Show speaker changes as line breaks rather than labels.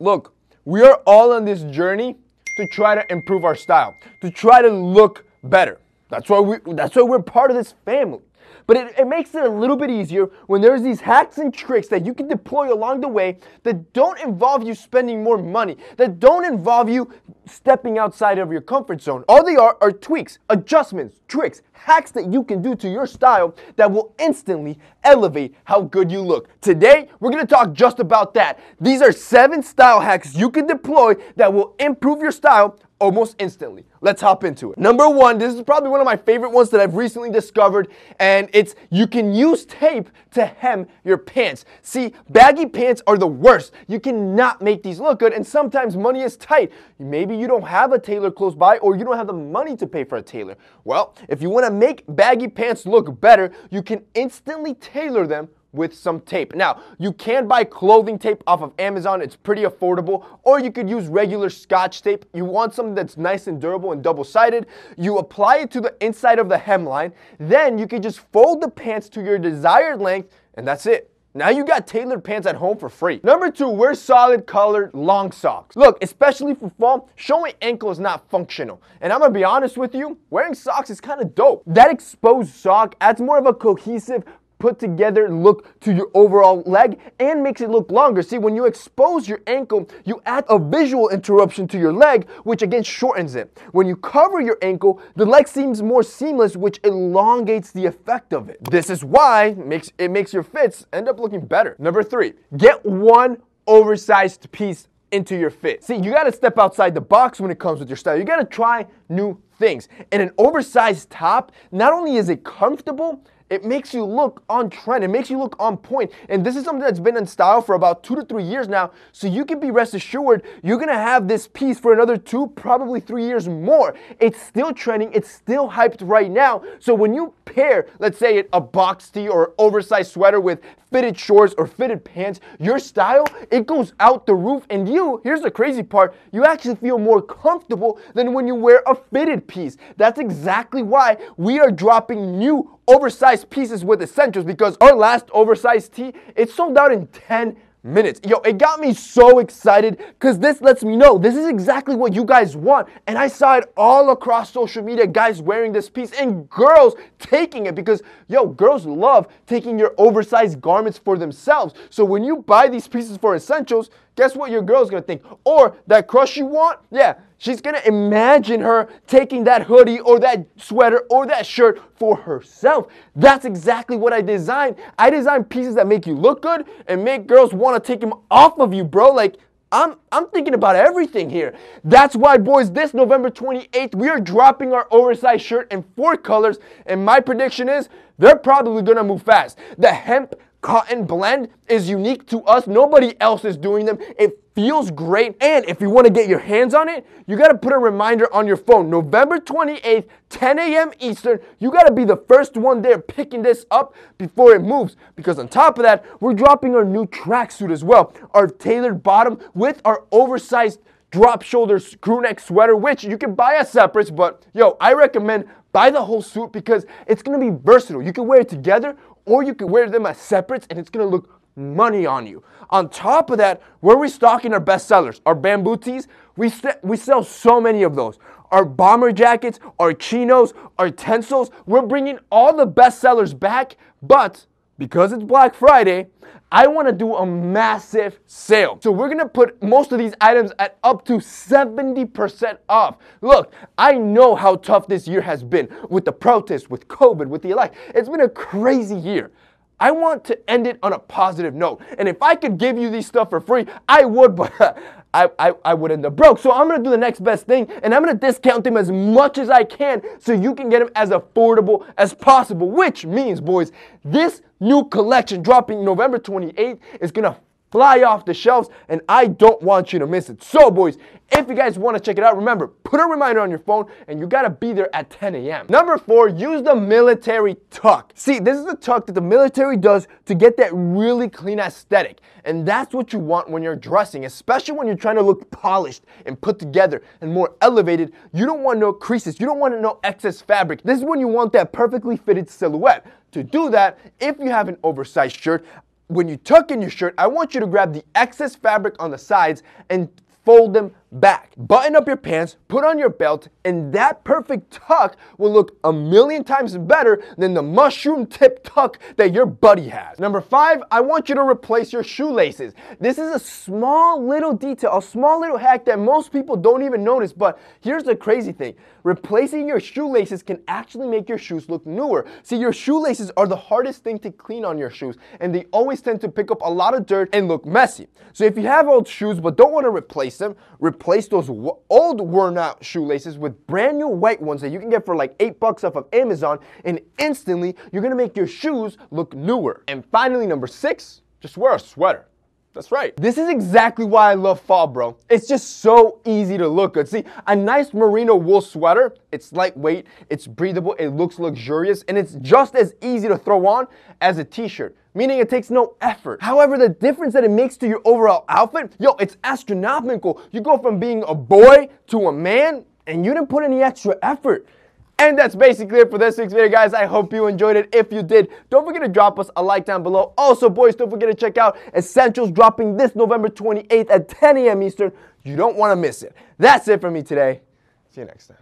Look, we are all on this journey to try to improve our style, to try to look better. That's why we that's why we're part of this family. But it, it makes it a little bit easier when there's these hacks and tricks that you can deploy along the way that don't involve you spending more money, that don't involve you stepping outside of your comfort zone. All they are are tweaks, adjustments, tricks, hacks that you can do to your style that will instantly elevate how good you look. Today, we're gonna talk just about that. These are seven style hacks you can deploy that will improve your style almost instantly. Let's hop into it. Number one, this is probably one of my favorite ones that I've recently discovered, and it's you can use tape to hem your pants. See, baggy pants are the worst. You cannot make these look good, and sometimes money is tight. Maybe you don't have a tailor close by, or you don't have the money to pay for a tailor. Well, if you wanna make baggy pants look better, you can instantly tailor them with some tape. Now, you can buy clothing tape off of Amazon, it's pretty affordable, or you could use regular scotch tape. You want something that's nice and durable and double sided. You apply it to the inside of the hemline, then you can just fold the pants to your desired length, and that's it. Now you got tailored pants at home for free. Number two, wear solid colored long socks. Look, especially for fall, showing ankle is not functional. And I'm gonna be honest with you, wearing socks is kind of dope. That exposed sock adds more of a cohesive, put together look to your overall leg and makes it look longer. See, when you expose your ankle, you add a visual interruption to your leg, which again shortens it. When you cover your ankle, the leg seems more seamless, which elongates the effect of it. This is why it makes, it makes your fits end up looking better. Number three, get one oversized piece into your fit. See, you gotta step outside the box when it comes with your style. You gotta try new things. And an oversized top, not only is it comfortable, it makes you look on trend. It makes you look on point. And this is something that's been in style for about two to three years now. So you can be rest assured you're gonna have this piece for another two, probably three years more. It's still trending. It's still hyped right now. So when you pair, let's say it a box tee or oversized sweater with fitted shorts or fitted pants, your style, it goes out the roof. And you, here's the crazy part, you actually feel more comfortable than when you wear a fitted piece. That's exactly why we are dropping new oversized pieces with ESNTLS because our last oversized tee, it sold out in 10 minutes. Yo, it got me so excited because this lets me know this is exactly what you guys want. And I saw it all across social media, guys wearing this piece and girls taking it because, yo, girls love taking your oversized garments for themselves. So when you buy these pieces for ESNTLS, guess what your girl's gonna think? Or that crush you want? Yeah, she's gonna imagine her taking that hoodie or that sweater or that shirt for herself. That's exactly what I designed. I designed pieces that make you look good and make girls wanna take them off of you, bro. Like, I'm, I'm thinking about everything here. That's why, boys, this November 28th, we are dropping our oversized shirt in four colors. And my prediction is they're probably gonna move fast. The hemp cotton blend is unique to us. Nobody else is doing them. It feels great. And if you want to get your hands on it, you got to put a reminder on your phone. November 28th, 10 a.m. Eastern. You got to be the first one there picking this up before it moves. Because on top of that, we're dropping our new tracksuit as well. Our tailored bottom with our oversized drop shoulder crew neck sweater, which you can buy as separates, but yo, I recommend buy the whole suit because it's gonna be versatile. You can wear it together or you can wear them as separates and it's gonna look money on you. On top of that, we're restocking our best sellers, our bamboo tees. We, st- we sell so many of those. Our bomber jackets, our chinos, our tencels, we're bringing all the best sellers back, but because it's Black Friday, I want to do a massive sale. So we're going to put most of these items at up to 70% off. Look, I know how tough this year has been with the protests, with COVID, with the election. It's been a crazy year. I want to end it on a positive note. And if I could give you these stuff for free, I would, but I, I, I would end up broke. So I'm gonna do the next best thing and I'm gonna discount them as much as I can so you can get them as affordable as possible. Which means, boys, this new collection dropping November 28th is gonna fly off the shelves, and I don't want you to miss it. So, boys, if you guys want to check it out, remember, put a reminder on your phone, and you gotta be there at 10 a.m. Number four, use the military tuck. See, this is the tuck that the military does to get that really clean aesthetic, and that's what you want when you're dressing, especially when you're trying to look polished and put together and more elevated. You don't want no creases, you don't want no excess fabric. This is when you want that perfectly fitted silhouette. To do that, if you have an oversized shirt, when you tuck in your shirt, I want you to grab the excess fabric on the sides and fold them back. Button up your pants, put on your belt, and that perfect tuck will look a million times better than the mushroom tip tuck that your buddy has. Number five, I want you to replace your shoelaces. This is a small little detail, a small little hack that most people don't even notice, but here's the crazy thing. Replacing your shoelaces can actually make your shoes look newer. See, your shoelaces are the hardest thing to clean on your shoes, and they always tend to pick up a lot of dirt and look messy. So if you have old shoes but don't want to replace them, replace replace those old worn out shoelaces with brand new white ones that you can get for like eight bucks off of Amazon, and instantly you're gonna make your shoes look newer. And finally, number six, just wear a sweater. That's right. This is exactly why I love fall, bro. It's just so easy to look good. See, a nice merino wool sweater, it's lightweight, it's breathable, it looks luxurious, and it's just as easy to throw on as a t-shirt meaning it takes no effort. However, the difference that it makes to your overall outfit, yo, it's astronomical. You go from being a boy to a man, and you didn't put any extra effort. And that's basically it for this week's video, guys. I hope you enjoyed it. If you did, don't forget to drop us a like down below. Also, boys, don't forget to check out ESNTLS dropping this November 28th at 10 a.m. Eastern. You don't want to miss it. That's it for me today. See you next time.